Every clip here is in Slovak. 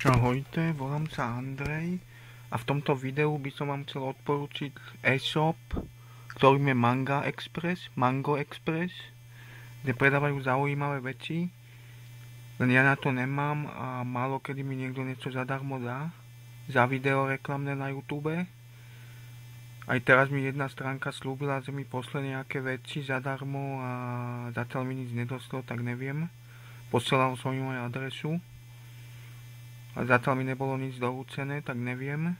Ahojte, volám sa Andrej a v tomto videu by som vám chcel odporúčiť e-shop, ktorým je Manga Express, Mango Express, kde predávajú zaujímavé veci, len ja na to nemám a málo kedy mi niekto niečo zadarmo dá, za video reklamné na YouTube. Aj teraz mi jedna stránka slúbila, že mi posle nejaké veci zadarmo a zatiaľ mi nič nedostalo, tak neviem. Posielal som im aj adresu a zatiaľ mi nebolo nič dorúcené, tak neviem.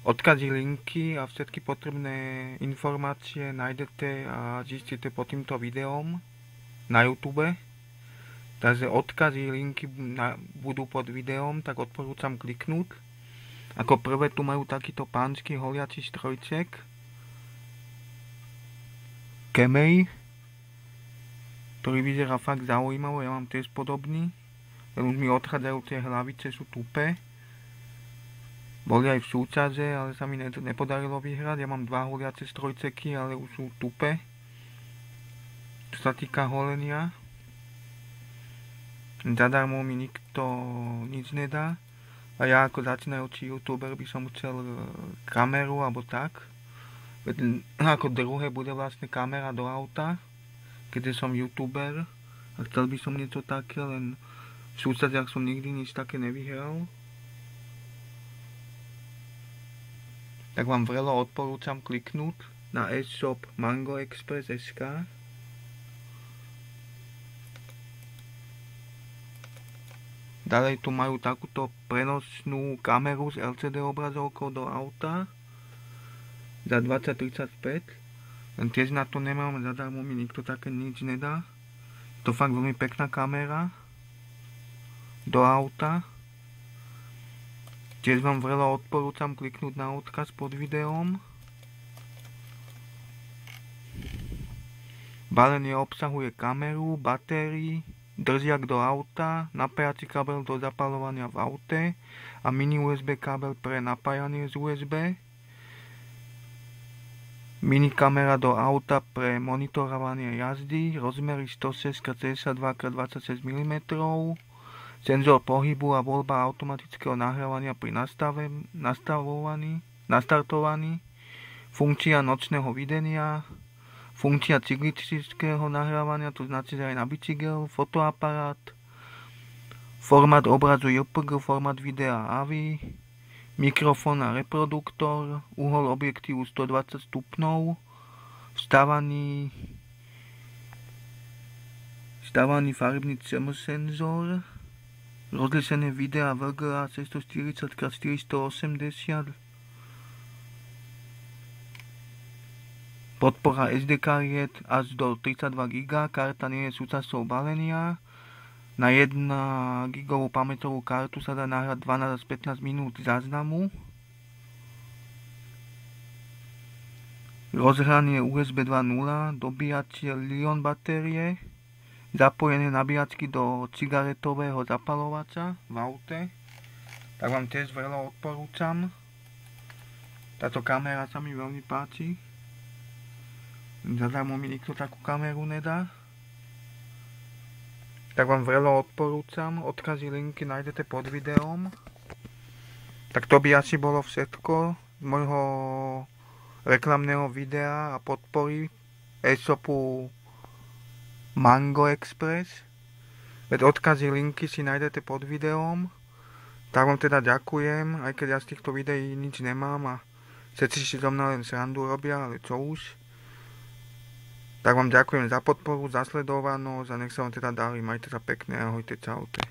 Odkazy, linky a všetky potrebné informácie nájdete a zistíte pod týmto videom na YouTube. Takže odkazy, linky budú pod videom, tak odporúčam kliknúť. Ako prvé tu majú takýto pánsky holiaci strojček. Kemej, ktorý vyzerá fakt zaujímavo, ja mám tiež podobný už mi odchádzajú tie hlavice, sú tupé. Boli aj v súťaže, ale sa mi nepodarilo vyhrať. Ja mám dva holiace strojceky, ale už sú tupé. Čo sa týka holenia. Zadarmo mi nikto nič nedá. A ja ako začínajúci youtuber by som chcel e, kameru alebo tak. Ako druhé bude vlastne kamera do auta, keďže som youtuber a chcel by som niečo také, len v sústadiach som nikdy nič také nevyhral. Tak vám vrelo odporúčam kliknúť na e-shop Mango Express SK. Ďalej tu majú takúto prenosnú kameru s LCD obrazovkou do auta za 2035. Len tiež na to nemám, zadarmo mi nikto také nič nedá. To fakt veľmi pekná kamera do auta. Tiež vám veľa odporúčam kliknúť na odkaz pod videom. Balenie obsahuje kameru, batériu, držiak do auta, napájací kabel do zapalovania v aute a mini USB kábel pre napájanie z USB. Mini kamera do auta pre monitorovanie jazdy, rozmery 106x62x26 mm, senzor pohybu a voľba automatického nahrávania pri nastavovaní, nastartovaní, funkcia nočného videnia, funkcia cyklistického nahrávania, to znamená aj na bicykel, fotoaparát, formát obrazu JPG, formát videa AVI, mikrofón a reproduktor, uhol objektívu 120 stupňov, vstávaný, vstávaný farebný senzor, rozlišené videa VGA 640x480 podpora SD kariet až do 32 GB, karta nie je súčasťou balenia. Na 1 GB pamäťovú kartu sa dá nahrať 12 až 15 minút záznamu. Rozhranie USB 2.0, dobíjacie Lion batérie zapojené nabíjačky do cigaretového zapalovača v aute, tak vám tiež veľa odporúčam. Táto kamera sa mi veľmi páči. Zadarmo mi nikto takú kameru nedá. Tak vám veľa odporúčam. Odkazy, linky nájdete pod videom. Tak to by asi bolo všetko z môjho reklamného videa a podpory e-shopu Mango Express. Veď odkazy, linky si nájdete pod videom. Tak vám teda ďakujem, aj keď ja z týchto videí nič nemám a všetci si zo mňa len srandu robia, ale čo už. Tak vám ďakujem za podporu, za sledovanosť a nech sa vám teda darí. Majte sa pekne, ahojte, čaute.